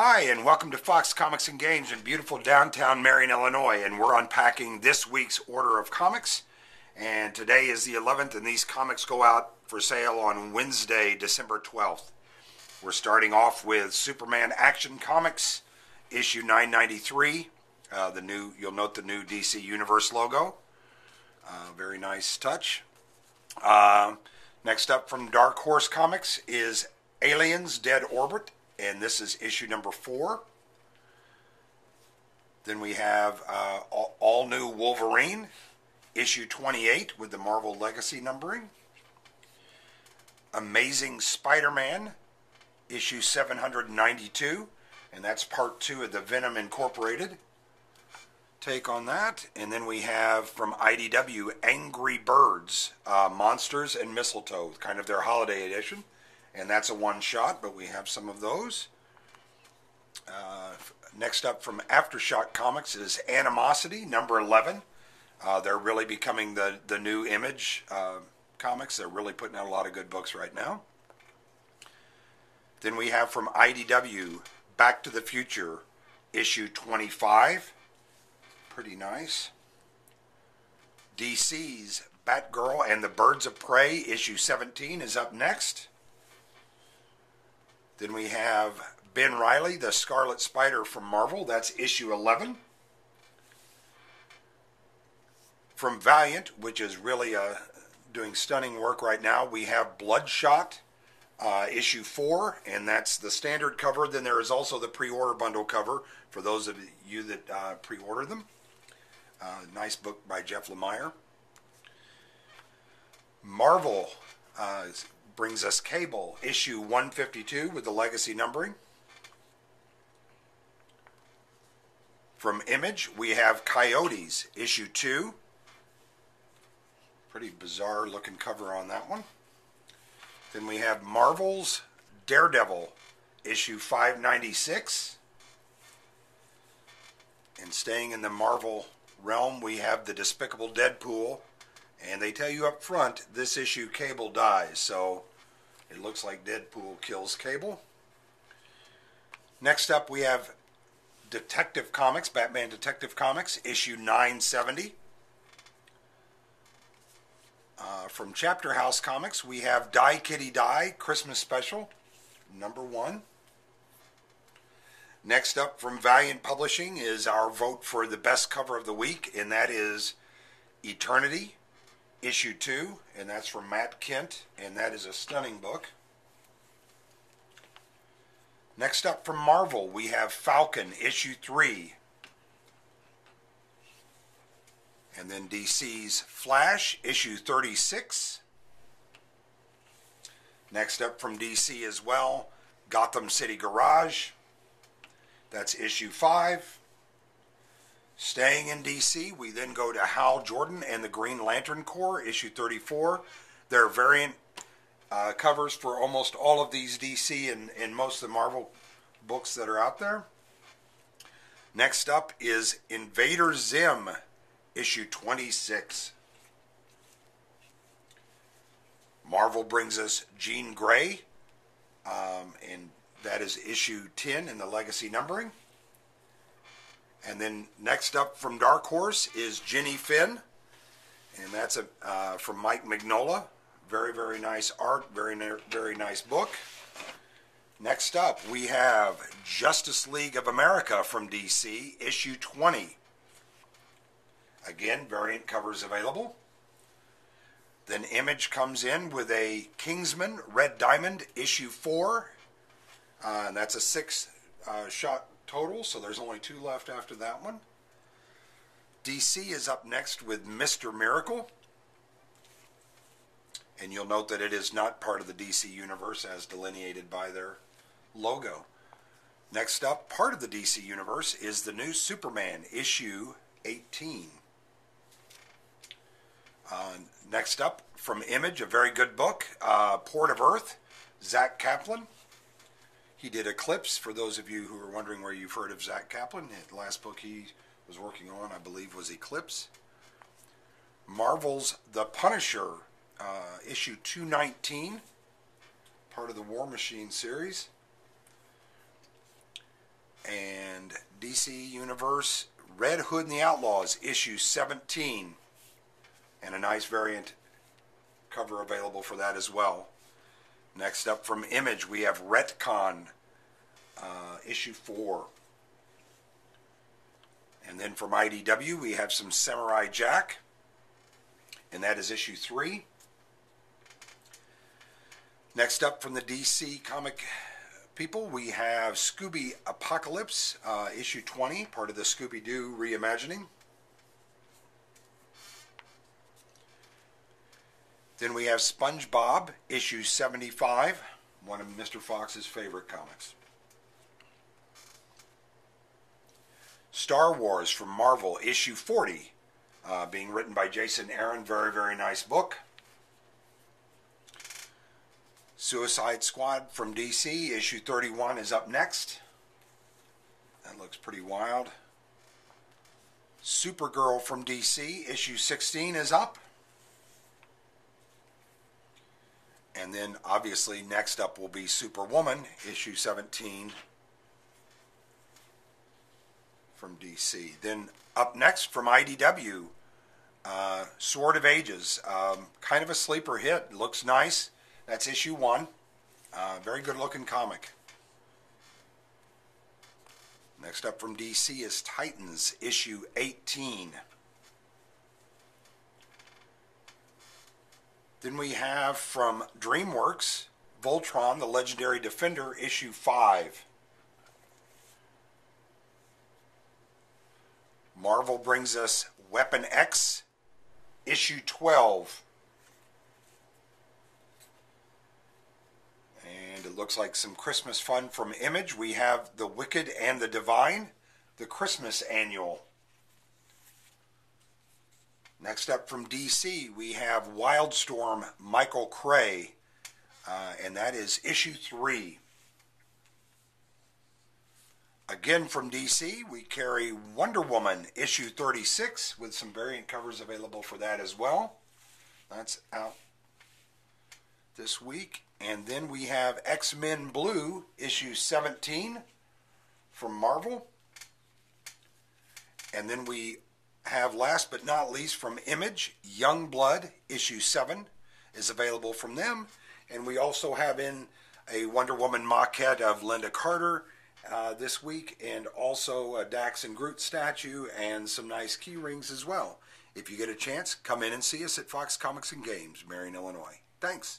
Hi, and welcome to Fox Comics and Games in beautiful downtown Marion, Illinois. And we're unpacking this week's order of comics. And today is the 11th, and these comics go out for sale on Wednesday, December 12th. We're starting off with Superman Action Comics, issue 993. Uh, the new, you'll note the new DC Universe logo. Uh, very nice touch. Uh, next up from Dark Horse Comics is Aliens Dead Orbit, and this is issue number four. Then we have uh, all, New Wolverine, issue 28 with the Marvel Legacy numbering. Amazing Spider Man, issue 792, and that's part two of the Venom Incorporated take on that. And then we have from IDW Angry Birds, uh, Monsters and Mistletoe, kind of their holiday edition and that's a one shot, but we have some of those. Uh, next up from Aftershock Comics is Animosity, number 11. Uh, they're really becoming the, the new image uh, comics. They're really putting out a lot of good books right now. Then we have from IDW Back to the Future, issue 25. Pretty nice. DC's Batgirl and the Birds of Prey, issue 17, is up next. Then we have Ben Reilly, the Scarlet Spider from Marvel. That's issue 11. From Valiant, which is really uh, doing stunning work right now, we have Bloodshot, uh, issue 4, and that's the standard cover. Then there is also the pre order bundle cover for those of you that uh, pre order them. Uh, nice book by Jeff Lemire. Marvel uh, brings us Cable, issue 152 with the legacy numbering. From Image, we have Coyotes, issue 2. Pretty bizarre looking cover on that one. Then we have Marvel's Daredevil, issue 596. And staying in the Marvel realm, we have the Despicable Deadpool. And they tell you up front, this issue Cable dies. So it looks like Deadpool kills Cable. Next up, we have Detective Comics, Batman Detective Comics, issue 970. Uh, from Chapter House Comics, we have Die Kitty Die Christmas Special, number one. Next up from Valiant Publishing is our vote for the best cover of the week, and that is Eternity, issue two, and that's from Matt Kindt, and that is a stunning book. Next up from Marvel, we have Falcon, issue three. And then DC's Flash, issue 36. Next up from DC as well, Gotham City Garage. That's issue 5. Staying in DC, we then go to Hal Jordan and the Green Lantern Corps, issue 34. There are variant uh, covers for almost all of these DC and, and most of the Marvel books that are out there. Next up is Invader Zim, issue 26. Marvel brings us Jean Grey, um, and that is issue 10 in the legacy numbering. And then next up from Dark Horse is Jenny Finn, and that's a uh, from Mike Mignola. Very very nice art, very very nice book. Next up, we have Justice League of America from DC, issue 20. Again, variant covers available. Then Image comes in with a Kingsman Red Diamond, issue 4. Uh, and that's a six uh, shot total, so there's only two left after that one. DC is up next with Mr. Miracle. And you'll note that it is not part of the DC universe as delineated by their logo. Next up, part of the DC universe is the new Superman issue 18. Uh, next up, from Image, a very good book, uh, Port of Earth, Zach Kaplan. He did Eclipse, for those of you who are wondering where you've heard of Zach Kaplan. The last book he was working on, I believe, was Eclipse. Marvel's The Punisher, uh, issue 219, part of the War Machine series. And DC Universe Red Hood and the Outlaws, issue 17. And a nice variant cover available for that as well. Next up from Image, we have Retcon, uh, issue 4. And then from IDW, we have some Samurai Jack, and that is issue 3. Next up from the DC comic people, we have Scooby Apocalypse, uh, issue 20, part of the Scooby Doo reimagining. Then we have SpongeBob, issue 75, one of Mr. Fox's favorite comics. Star Wars from Marvel, issue 40, uh, being written by Jason Aaron. Very, very nice book. Suicide Squad from DC, issue 31 is up next. That looks pretty wild. Supergirl from DC, issue 16 is up. And then obviously next up will be Superwoman, issue 17 from DC. Then up next from IDW, uh, Sword of Ages. Um, kind of a sleeper hit. Looks nice. That's issue one. Uh, very good looking comic. Next up from DC is Titans, issue 18. Then we have from DreamWorks, Voltron, the Legendary Defender, issue 5. Marvel brings us Weapon X, issue 12. And it looks like some Christmas fun from Image. We have The Wicked and the Divine, the Christmas annual. Next up from DC, we have Wildstorm Michael Cray, uh, and that is issue 3. Again from DC, we carry Wonder Woman issue 36 with some variant covers available for that as well. That's out this week. And then we have X Men Blue, issue 17 from Marvel. And then we have, last but not least, from Image, Young Blood, issue 7 is available from them. And we also have in a Wonder Woman maquette of Lynda Carter uh, this week, and also a Dax and Groot statue and some nice key rings as well. If you get a chance, come in and see us at Fox Comics and Games, Marion, Illinois. Thanks.